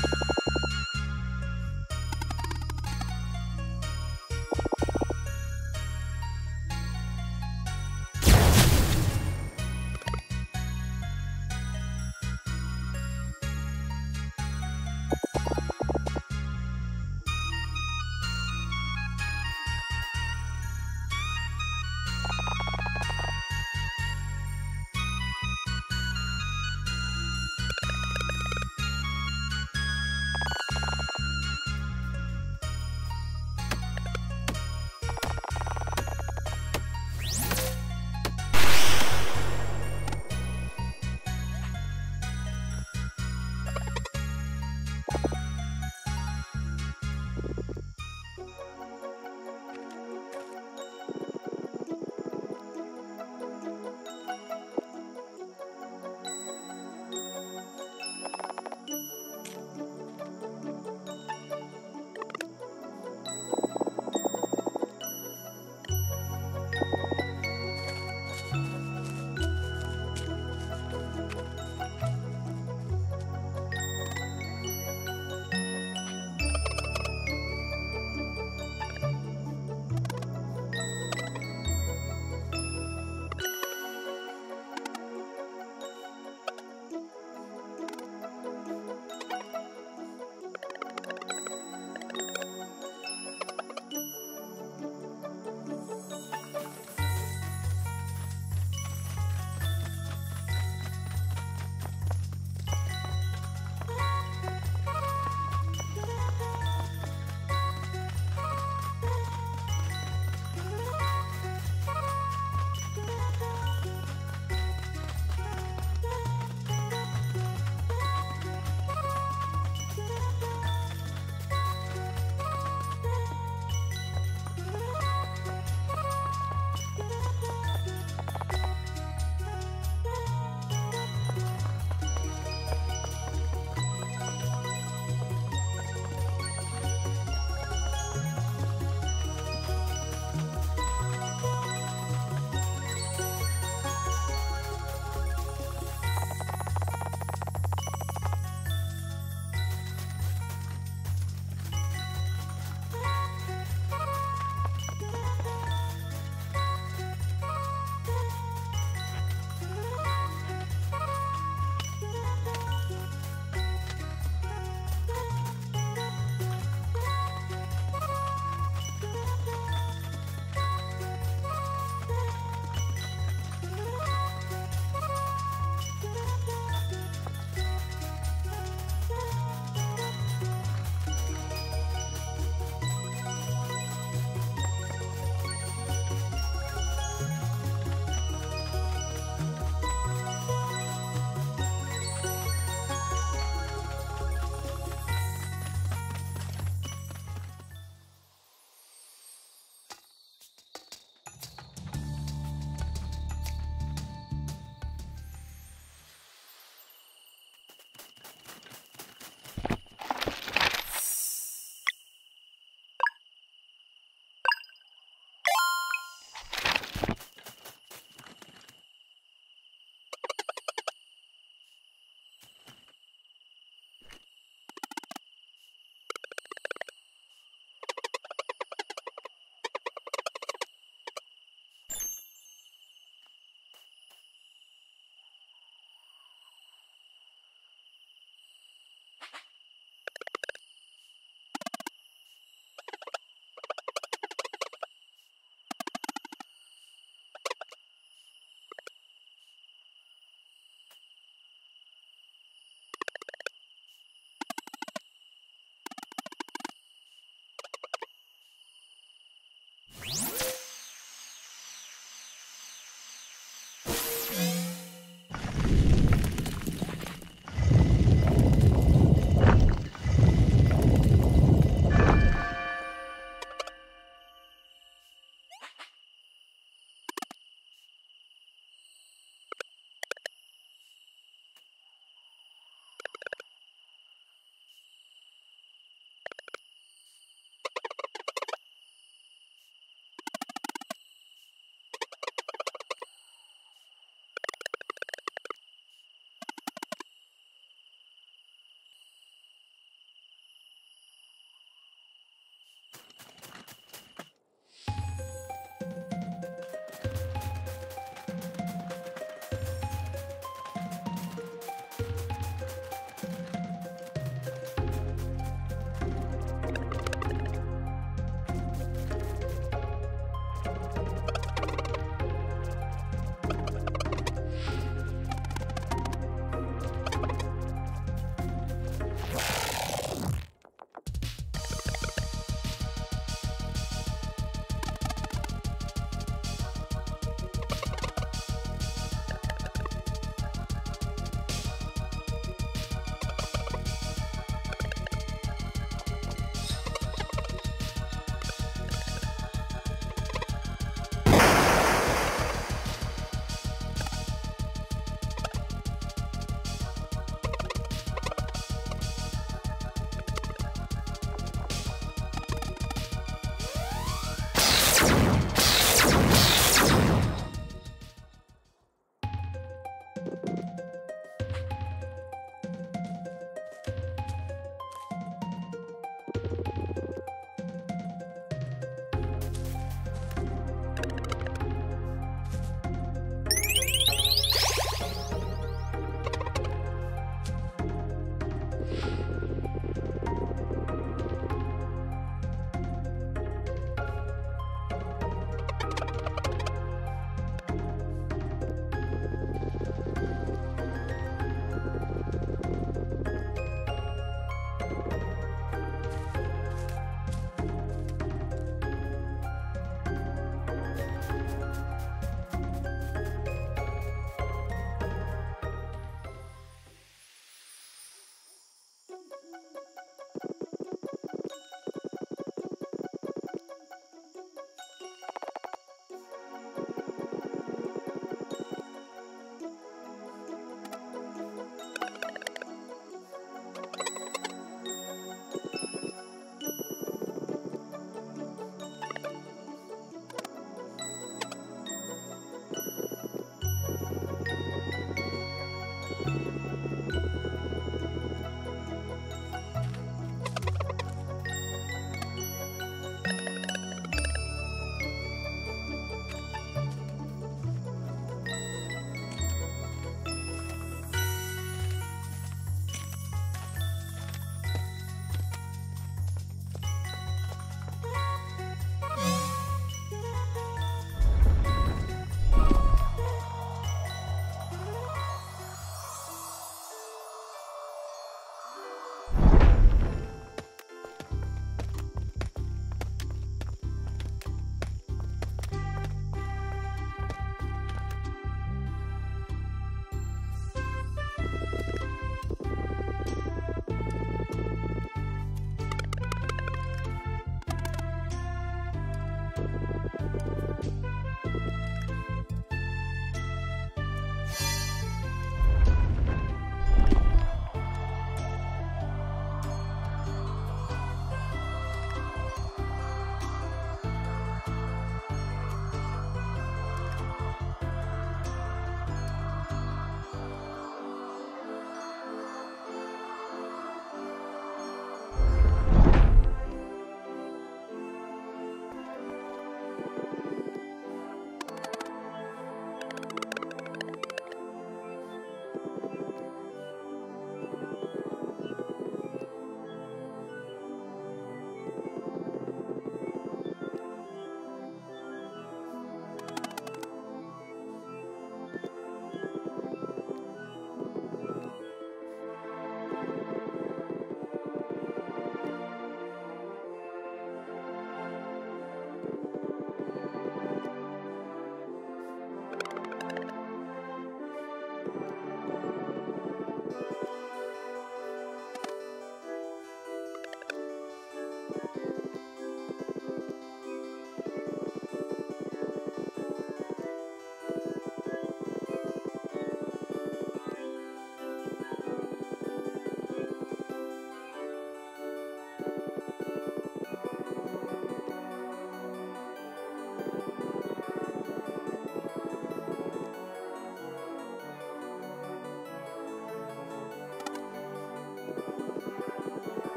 you